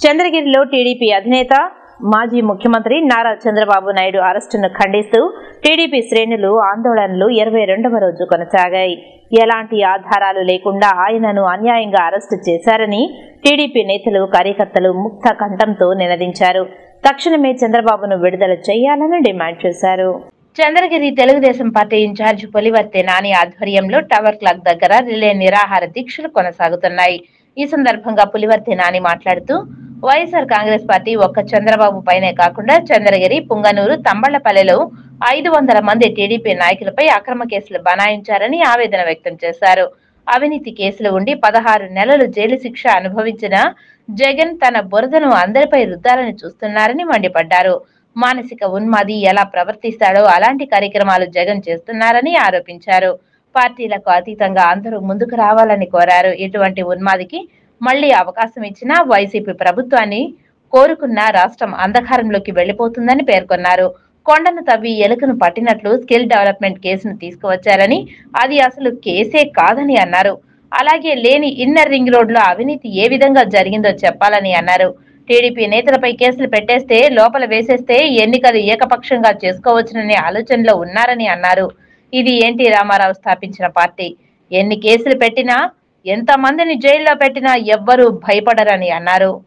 చంద్రగిరిలో TDP అధినేత మాజీ ముఖ్యమంత్రి నారా చంద్రబాబు నాయుడు అరెస్టును ఖండిస్తూ టీడీపీ శ్రేణులు ఆందోళనలు ఇరవై రెండవ రోజు కొనసాగాయి. ఎలాంటి ఆధారాలు లేకుండా ఆయనను అన్యాయంగా అరెస్టు చేశారని టీడీపీ నేతలు కార్యకర్తలు ముక్త కంఠంతో నినదించారు. తక్షణమే చంద్రబాబును విడుదల చేయాలని డిమాండ్ చేశారు. Chandragiri Telugu Desam party in charge Pulivarthi Nani ఆధ్వర్యంలో టవర్ క్లాక్ దగ్గర రిలే నిరాహార దీక్షలు కొనసాగుతున్నాయి. ఈ సందర్భంగా పులివర్తి నాని మాట్లాడుతూ వైఎస్ఆర్ కాంగ్రెస్ పార్టీ ఒక్క చంద్రబాబు పైనే కాకుండా చంద్రగిరి పుంగనూరు తంబళ్ళపల్లెలో ఐదు వందల మంది టీడీపీ నాయకులపై అక్రమ కేసులు బనాయించారని ఆవేదన వ్యక్తం చేశారు. అవినీతి కేసులు ఉండి పదహారు నెలలు జైలు శిక్ష అనుభవించిన జగన్ తన బురదను అందరిపై రుద్దాలని చూస్తున్నారని మండిపడ్డారు. మానసిక ఉన్మాది ఎలా ప్రవర్తిస్తాడో అలాంటి కార్యక్రమాలు జగన్ చేస్తున్నారని ఆరోపించారు. పార్టీలకు అతీతంగా అందరూ ముందుకు రావాలని కోరారు. ఇటువంటి ఉన్మాదికి మళ్ళీ అవకాశం ఇచ్చిన వైసీపీ ప్రభుత్వాన్ని కోరుకున్న రాష్ట్రం అంధకారంలోకి వెళ్ళిపోతుందని పేర్కొన్నారు. కొండను తవ్వి ఎలుకను పట్టినట్లు స్కిల్ డెవలప్మెంట్ కేసును తీసుకువచ్చారని అది అసలు కేసే కాదని అన్నారు. అలాగే లేని ఇన్నర్ రింగ్ రోడ్లో అవినీతి ఏ విధంగా జరిగిందో చెప్పాలని అన్నారు. టీడీపీ నేతలపై కేసులు పెట్టేస్తే లోపల వేసేస్తే ఎన్నికలు ఏకపక్షంగా చేసుకోవచ్చుననే ఆలోచనలో ఉన్నారని అన్నారు. ఇది ఎన్టీ రామారావు స్థాపించిన పార్టీ. ఎన్ని కేసులు పెట్టినా ఎంత మందిని జైల్లో పెట్టినా ఎవ్వరూ భయపడరని అన్నారు.